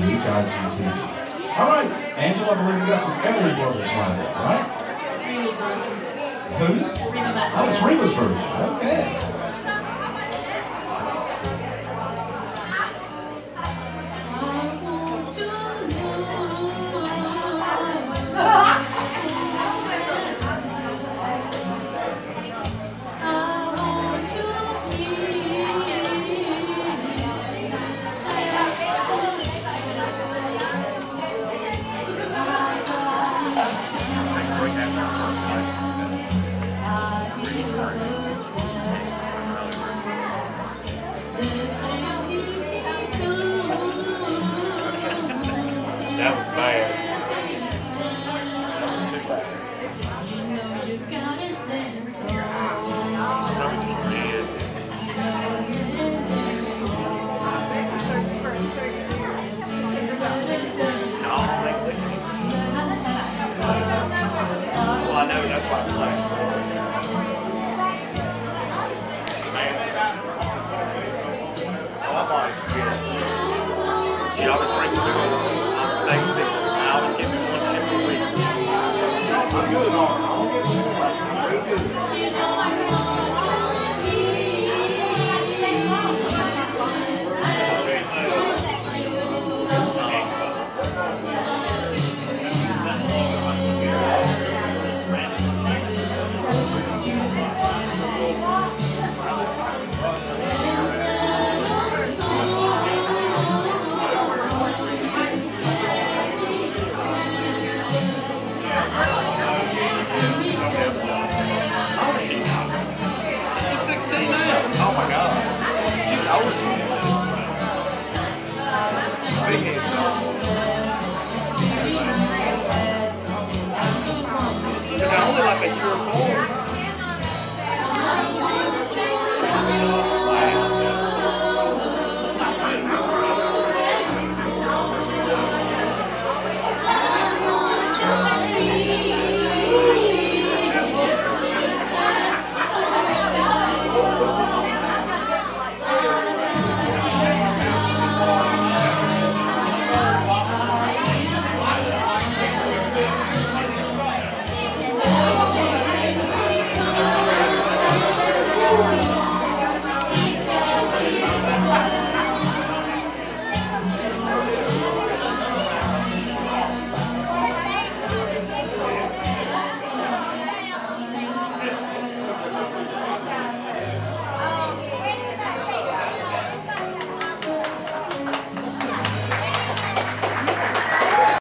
WHIG-TV. All right, Angela, I believe we got some Everly Brothers lined up, right? Whose? Oh, it's Reba's version. Okay. That was bad. That was too bad. It's probably. No. Well, I know that's why. Man. Oh, I like it. She always brings me I'm 竜の She's 16 now. Oh my God. She's the oldest one. Big heads They're only like a year apart.